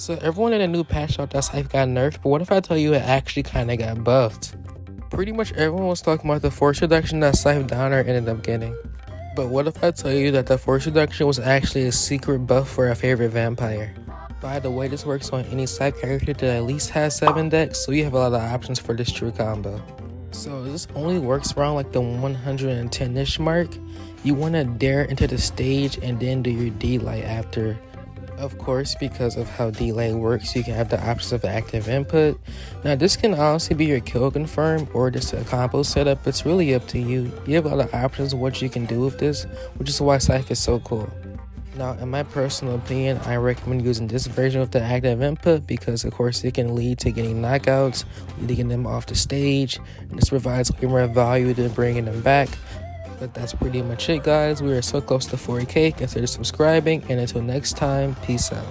So everyone in the new patch thought that Scythe got nerfed, but what if I tell you it actually kinda got buffed? Pretty much everyone was talking about the force reduction that Scythe Down Air ended up getting. But what if I tell you that the force reduction was actually a secret buff for a favorite vampire? By the way, this works on any side character that at least has 7 dex, so you have a lot of options for this true combo. So this only works around like the 110-ish mark. You want to dair into the stage and then do your D-Light after of course, because of how delay works, you can have the options of active input. Now, this can honestly be your kill confirm or just a combo setup. It's really up to you. You have a lot of options of what you can do with this, which is why Scythe is so cool. Now, in my personal opinion, I recommend using this version with the active input because, of course, it can lead to getting knockouts, leading them off the stage, and this provides way more value than bringing them back. But that's pretty much it, guys. We are so close to 4K. Consider subscribing, and until next time, peace out.